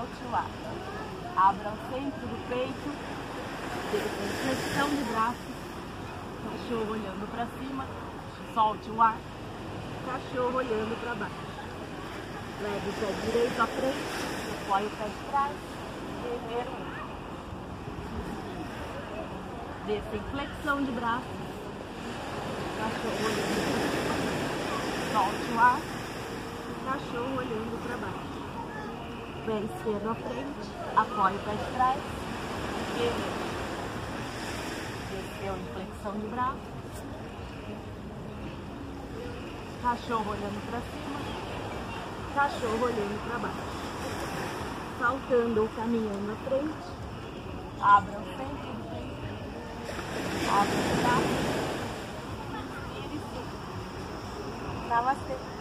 solte o ar. Abra o centro do peito, flexão de braços, cachorro olhando para cima, solte o ar, cachorro olhando para baixo. Leve o pé direito à frente, apoie o pé de trás, guerreiro Desça em flexão de braços, cachorro olhando para cima, solte o ar, cachorro olhando para baixo pé esquerdo à frente, apoie o pé de trás. Desceu em flexão de braço. Cachorro olhando para cima, cachorro olhando para baixo. Saltando ou caminhando à frente, abra o centro do peito, abra o braço. Namastê.